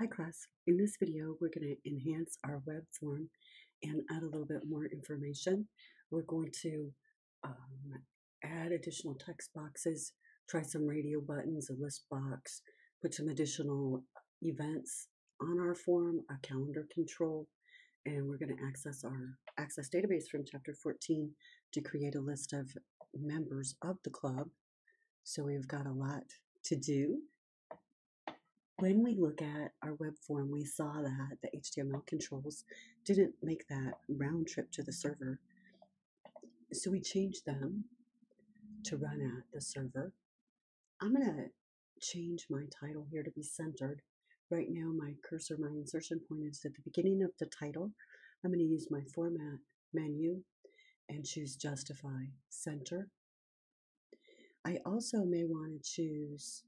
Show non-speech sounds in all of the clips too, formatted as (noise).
Hi class, in this video we're going to enhance our web form and add a little bit more information. We're going to um, add additional text boxes, try some radio buttons, a list box, put some additional events on our form, a calendar control, and we're going to access our access database from chapter 14 to create a list of members of the club. So we've got a lot to do when we look at our web form, we saw that the HTML controls didn't make that round trip to the server. So we changed them to run at the server. I'm going to change my title here to be centered. Right now, my cursor, my insertion point is at the beginning of the title. I'm going to use my format menu and choose justify center. I also may want to choose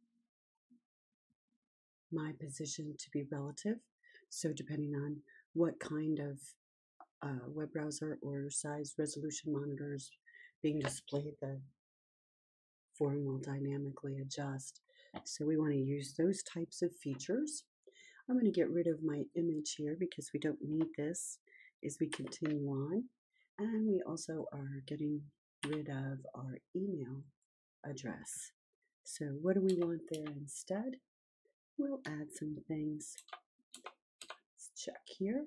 my position to be relative. So depending on what kind of uh, web browser or size resolution monitors being displayed, the form will dynamically adjust. So we want to use those types of features. I'm going to get rid of my image here because we don't need this as we continue on. And we also are getting rid of our email address. So what do we want there instead? We'll add some things. Let's check here.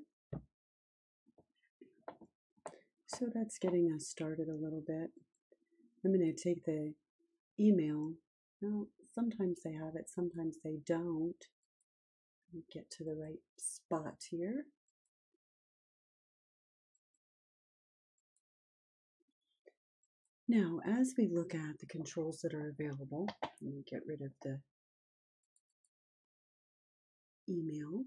So that's getting us started a little bit. I'm going to take the email. Well, sometimes they have it, sometimes they don't. Get to the right spot here. Now, as we look at the controls that are available, let me get rid of the email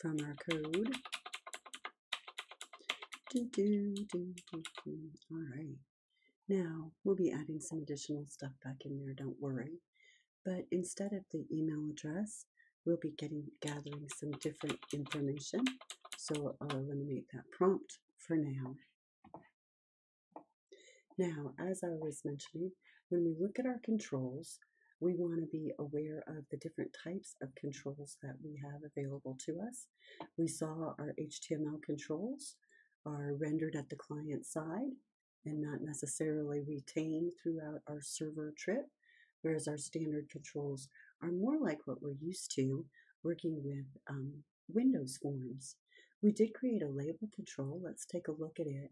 from our code. Do, do, do. All right. Now, we'll be adding some additional stuff back in there, don't worry. But instead of the email address, we'll be getting gathering some different information. So I'll eliminate that prompt for now. Now, as I was mentioning, when we look at our controls, we want to be aware of the different types of controls that we have available to us. We saw our HTML controls are rendered at the client side and not necessarily retained throughout our server trip, whereas our standard controls are more like what we're used to working with um, Windows forms. We did create a label control. Let's take a look at it.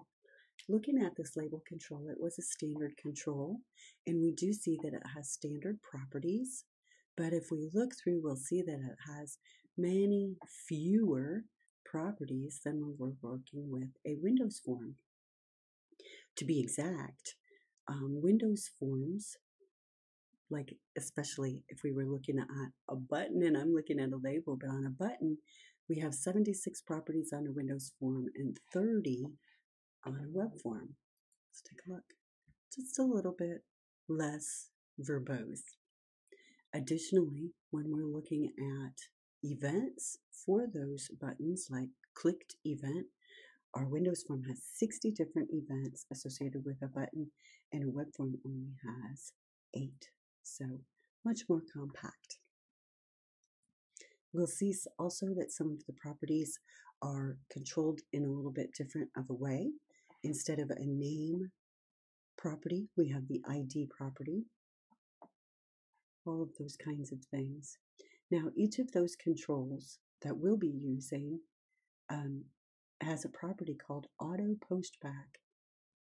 Looking at this label control, it was a standard control, and we do see that it has standard properties. But if we look through, we'll see that it has many fewer properties than when we're working with a Windows form. To be exact, um, Windows forms, like especially if we were looking at a button and I'm looking at a label, but on a button, we have 76 properties on a Windows form and 30 on a web form. Let's take a look. Just a little bit less verbose. Additionally, when we're looking at events for those buttons, like clicked event, our Windows form has 60 different events associated with a button, and a web form only has eight. So much more compact. We'll see also that some of the properties are controlled in a little bit different of a way. Instead of a name property, we have the ID property. All of those kinds of things. Now, each of those controls that we'll be using um, has a property called auto postback.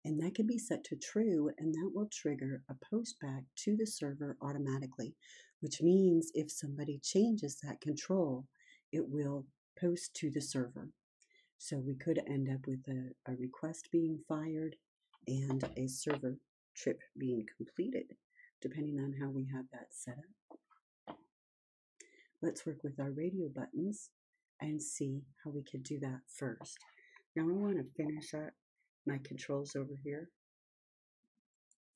And that can be set to true, and that will trigger a postback to the server automatically, which means if somebody changes that control, it will post to the server. So we could end up with a, a request being fired and a server trip being completed, depending on how we have that set up. Let's work with our radio buttons and see how we could do that first. Now I want to finish up my controls over here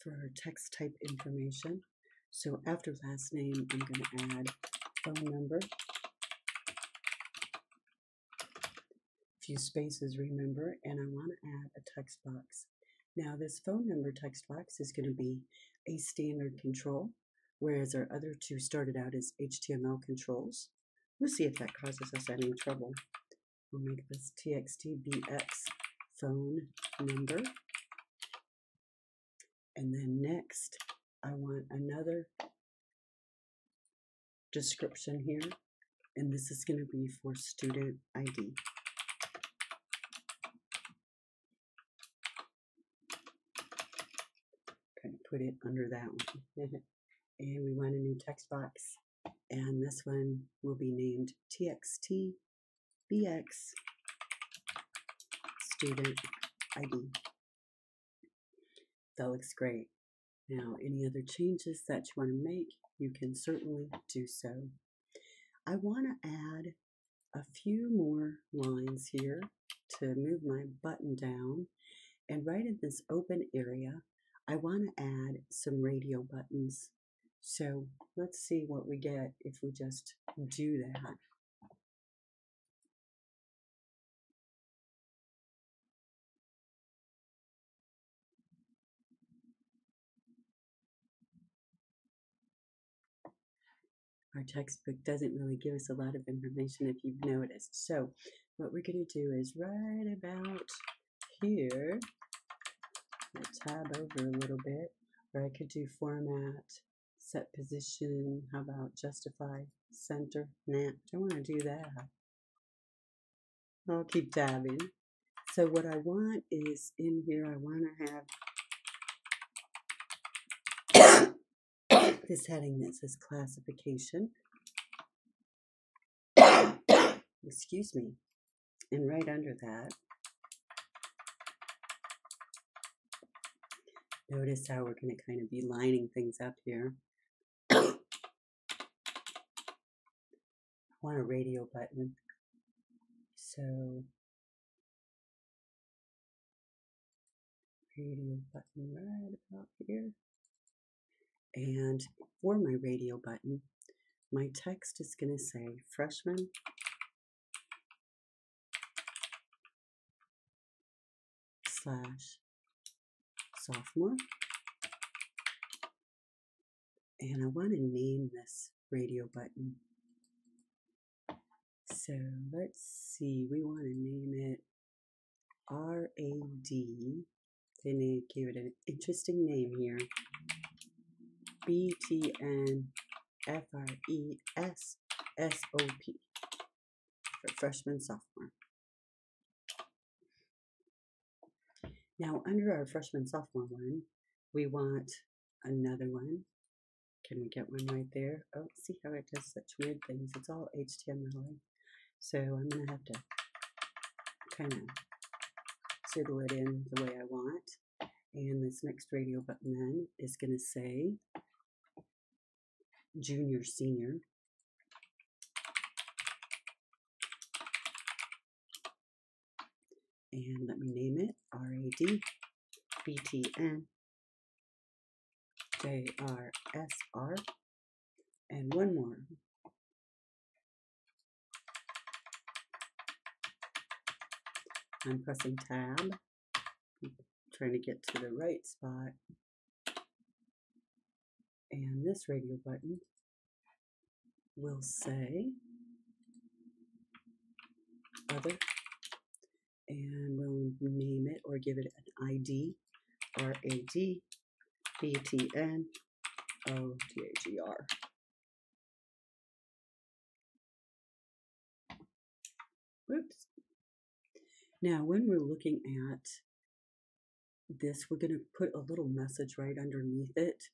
for text type information. So after last name, I'm going to add phone number spaces, remember, and I want to add a text box. Now this phone number text box is going to be a standard control. whereas our other two started out as HTML controls. We'll see if that causes us any trouble. We'll make this txtbx phone number. And then next, I want another description here, and this is going to be for student ID. Kind of put it under that one. (laughs) and we want a new text box, and this one will be named TXT BX student ID. That looks great. Now, any other changes that you want to make, you can certainly do so. I want to add a few more lines here to move my button down. And right in this open area, I want to add some radio buttons. So let's see what we get if we just do that. our textbook doesn't really give us a lot of information if you've noticed. So what we're going to do is right about here, tab over a little bit, or I could do format, set position, how about justify, center, nah, don't want to do that. I'll keep tabbing. So what I want is in here, I want to have this heading that says classification. Excuse me. And right under that, notice how we're going to kind of be lining things up here. I want a radio button. So, radio button right about here. And for my radio button, my text is going to say freshman slash sophomore. And I want to name this radio button. So let's see, we want to name it RAD. They gave it an interesting name here. B T N F R E S S O P for freshman sophomore. Now, under our freshman sophomore one, we want another one. Can we get one right there? Oh, see how it does such weird things. It's all HTML. So I'm going to have to kind of fiddle it in the way I want. And this next radio button then is going to say junior, senior. And let me name it RAD BTN JRSR. And one more. I'm pressing tab, trying to get to the right spot and this radio button will say other and we'll name it or give it an ID R-A-D B-T-N O-T-H-E-R. Whoops. Now when we're looking at this, we're going to put a little message right underneath it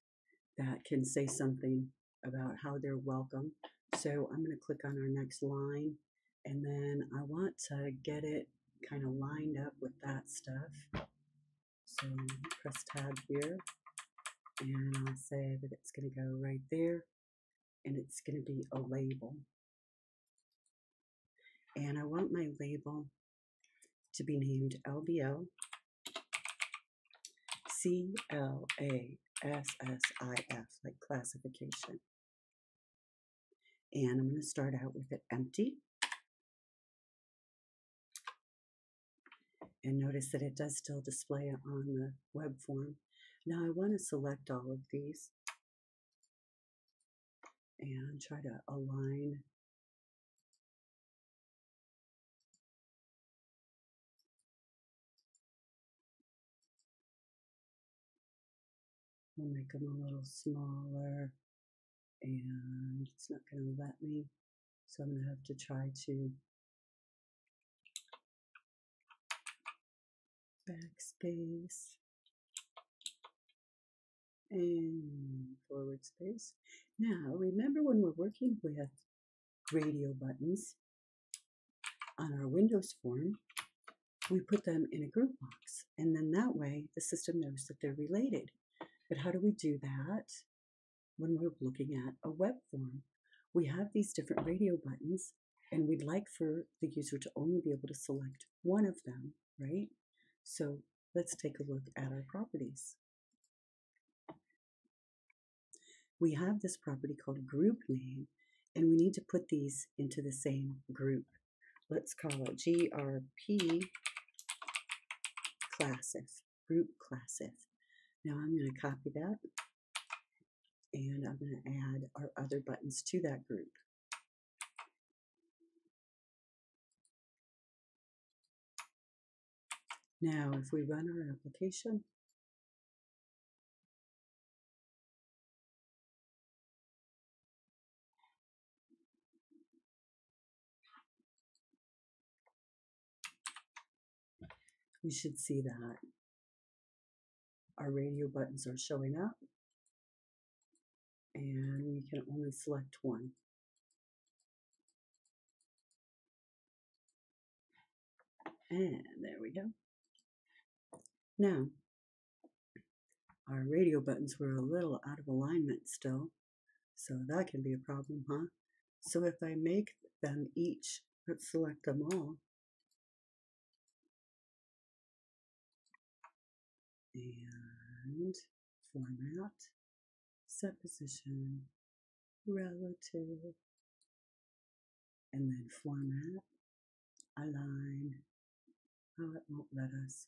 that can say something about how they're welcome. So I'm going to click on our next line and then I want to get it kind of lined up with that stuff. So press tab here and I'll say that it's going to go right there and it's going to be a label. And I want my label to be named LBL CLA SSIF, like classification. And I'm going to start out with it empty. And notice that it does still display on the web form. Now I want to select all of these. and try to align We'll make them a little smaller and it's not going to let me. So I'm going to have to try to backspace and forward space. Now, remember when we're working with radio buttons on our Windows form, we put them in a group box, and then that way the system knows that they're related. But how do we do that when we're looking at a web form? We have these different radio buttons, and we'd like for the user to only be able to select one of them, right? So let's take a look at our properties. We have this property called group name, and we need to put these into the same group. Let's call it GRP classif, group classif. Now I'm going to copy that and I'm going to add our other buttons to that group. Now, if we run our application, we should see that our radio buttons are showing up and we can only select one. And there we go. Now, our radio buttons were a little out of alignment still, so that can be a problem, huh? So if I make them each, let's select them all, and format, set position, relative, and then format, align. Oh, it won't let us.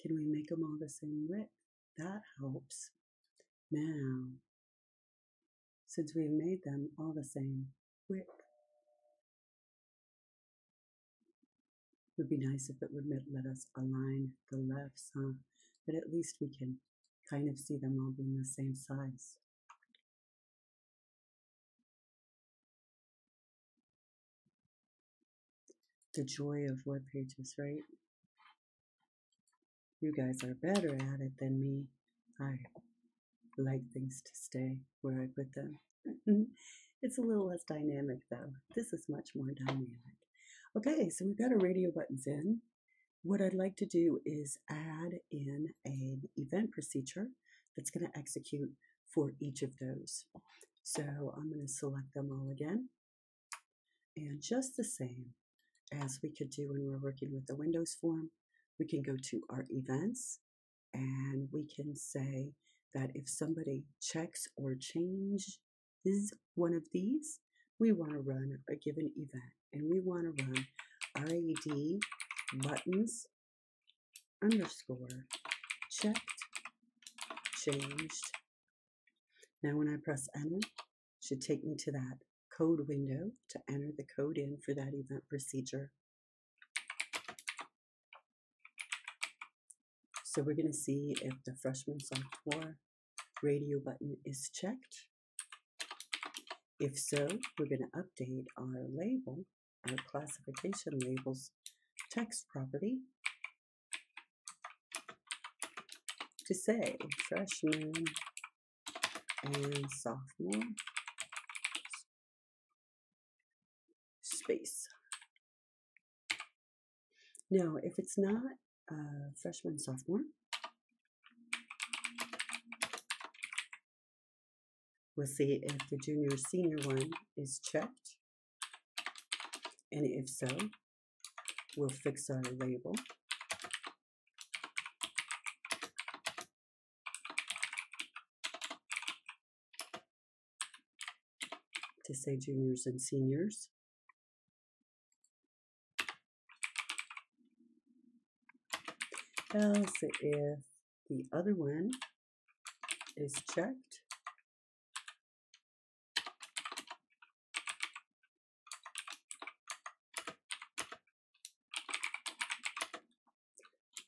Can we make them all the same width? That helps. Now, since we've made them all the same width, it would be nice if it would let us align the lefts, huh? But at least we can kind of see them all being the same size. The joy of web pages, right? You guys are better at it than me. I like things to stay where I put them. (laughs) it's a little less dynamic though. This is much more dynamic. Okay, so we've got our radio buttons in. What I'd like to do is add in an event procedure that's going to execute for each of those. So I'm going to select them all again. And just the same as we could do when we're working with the Windows form, we can go to our events and we can say that if somebody checks or changes one of these, we want to run a given event and we want to run RAD buttons underscore checked changed. Now when I press enter, it should take me to that code window to enter the code in for that event procedure. So we're going to see if the freshman sophomore radio button is checked. If so, we're going to update our label our classification labels text property to say freshman and sophomore space. Now, if it's not uh, freshman, sophomore, we'll see if the junior, senior one is checked. And if so, we'll fix our label. to say juniors and seniors. else if the other one is checked.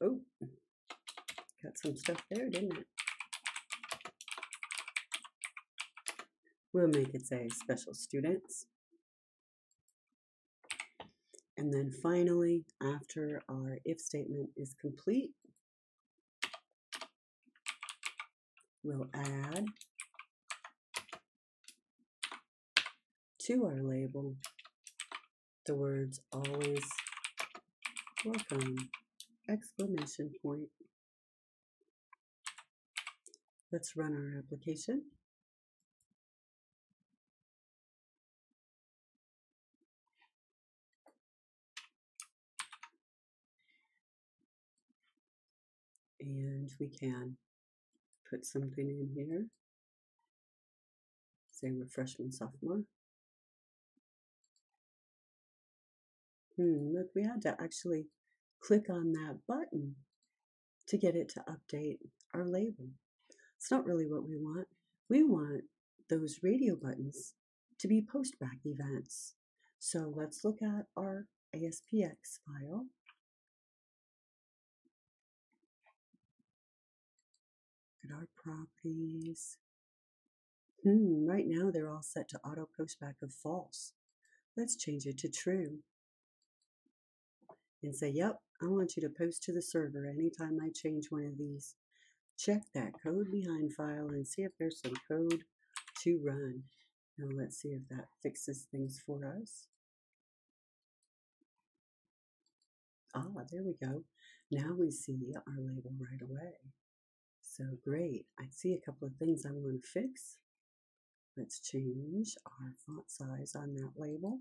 Oh, got some stuff there, didn't it? We'll make it say special students. And then finally, after our if statement is complete, we'll add to our label the words always welcome exclamation point. Let's run our application. And we can put something in here. Say we're freshman, sophomore. Hmm, look, we had to actually click on that button to get it to update our label. It's not really what we want. We want those radio buttons to be postback events. So let's look at our ASPX file. At our properties. Hmm, right now they're all set to auto postback of false. Let's change it to true and say, yep, I want you to post to the server anytime I change one of these. Check that code behind file and see if there's some code to run. Now let's see if that fixes things for us. Ah, there we go. Now we see our label right away. So great. I see a couple of things I want to fix. Let's change our font size on that label.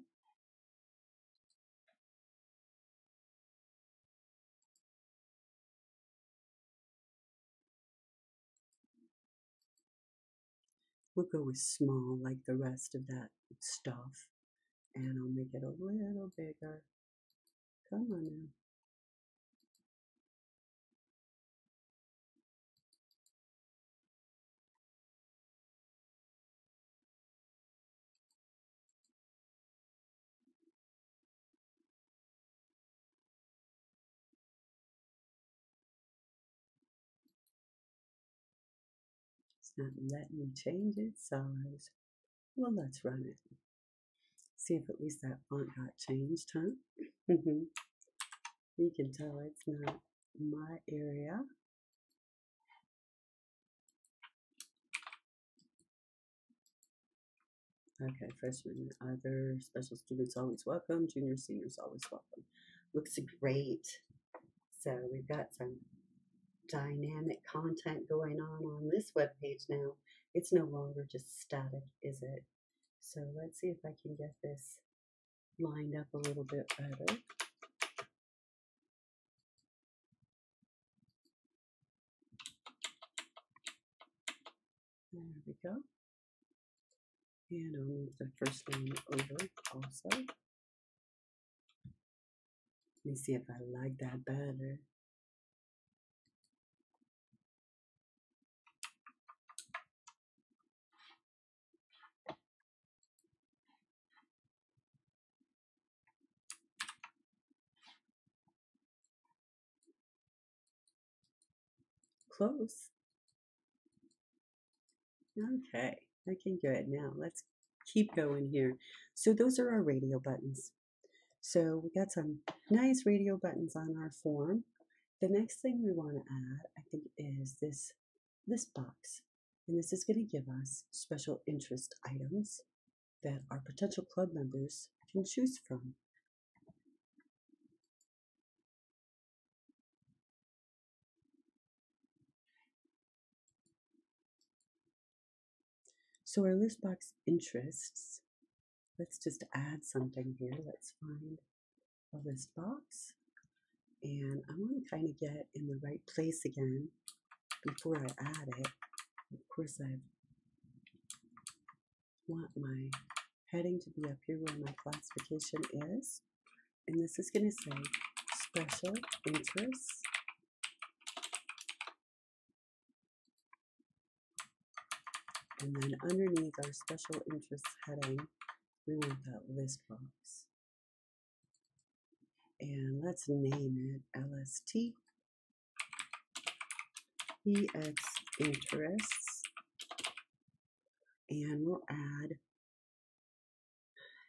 We'll go with small like the rest of that stuff. And I'll make it a little bigger. Come on now. Not letting me change its size. Well, let's run it. See if at least that font got changed, huh? (laughs) you can tell it's not my area. Okay, freshmen, other special students always welcome, junior, seniors always welcome. Looks great. So we've got some dynamic content going on on this web page now. It's no longer just static, is it? So let's see if I can get this lined up a little bit better. There we go. And I'll move the first line over also. Let me see if I like that better. Close. Okay, looking good. Now let's keep going here. So those are our radio buttons. So we got some nice radio buttons on our form. The next thing we want to add, I think, is this, this box. And this is going to give us special interest items that our potential club members can choose from. So our list box interests, let's just add something here. Let's find a list box. And I want to kind of get in the right place again before I add it. Of course, I want my heading to be up here where my classification is. And this is going to say special interests And then underneath our special interests heading, we want that list box. And let's name it LST BX interests. And we'll add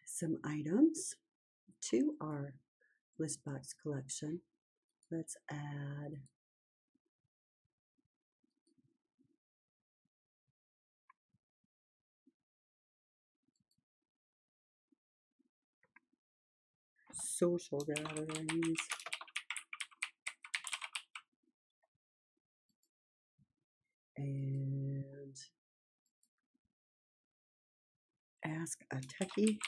some items to our list box collection. Let's add social gatherings. And ask a techie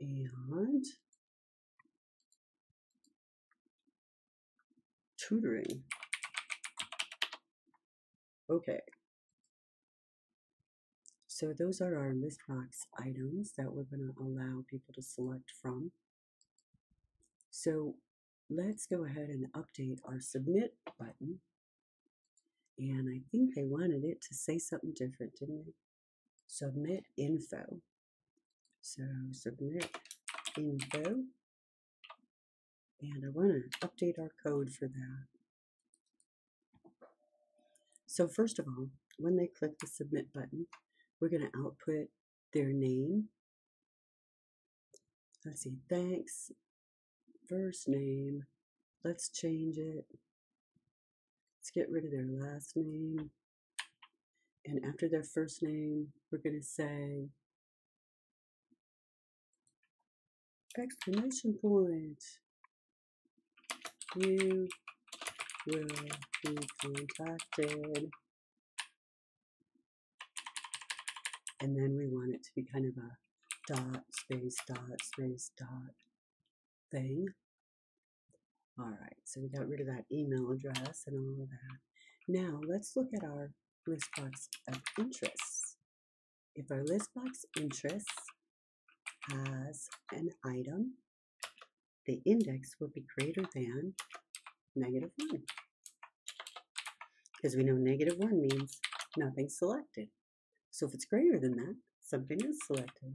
and tutoring. Okay. So those are our list box items that we're going to allow people to select from. So let's go ahead and update our submit button. And I think they wanted it to say something different, didn't they? Submit info. So submit info. And I want to update our code for that. So first of all, when they click the submit button, we're going to output their name. Let's see, thanks, first name. Let's change it. Let's get rid of their last name. And after their first name, we're going to say exclamation point. You will be contacted. And then we want it to be kind of a dot, space, dot, space, dot thing. All right, so we got rid of that email address and all of that. Now let's look at our list box of interests. If our list box interests has an item, the index will be greater than negative 1. Because we know negative 1 means nothing selected. So if it's greater than that, something is selected.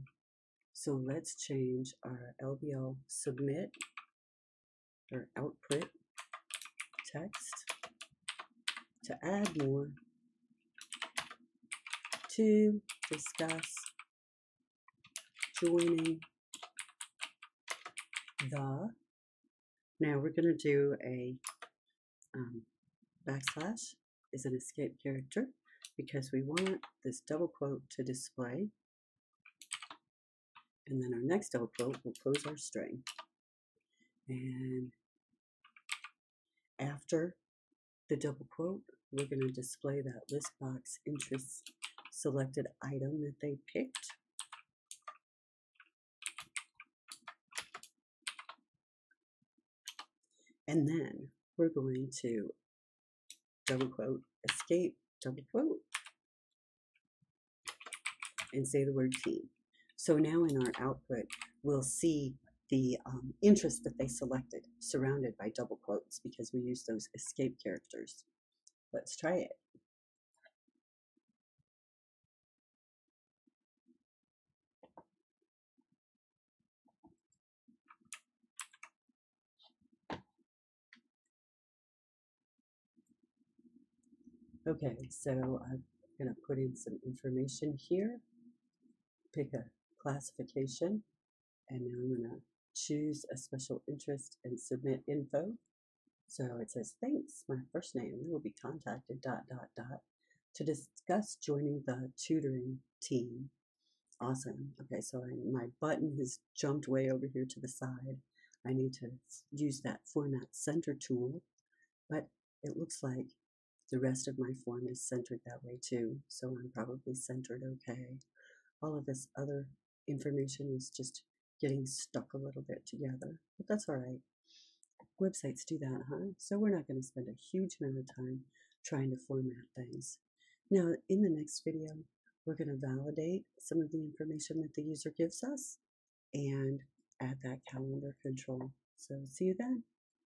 So let's change our LBL submit or output text to add more to discuss joining the. Now we're going to do a um, backslash is an escape character because we want this double quote to display. And then our next double quote will close our string. And after the double quote, we're going to display that list box interest selected item that they picked. And then we're going to double quote escape double quote and say the word team. So now in our output, we'll see the um, interest that they selected surrounded by double quotes because we use those escape characters. Let's try it. Okay, so I'm going to put in some information here, pick a classification, and now I'm going to choose a special interest and submit info. So it says, thanks, my first name. Will be contacted, dot, dot, dot, to discuss joining the tutoring team. Awesome. Okay, so I, my button has jumped way over here to the side. I need to use that format center tool, but it looks like the rest of my form is centered that way too, so I'm probably centered okay. All of this other information is just getting stuck a little bit together, but that's all right. Websites do that, huh? So we're not going to spend a huge amount of time trying to format things. Now, in the next video, we're going to validate some of the information that the user gives us and add that calendar control. So see you then.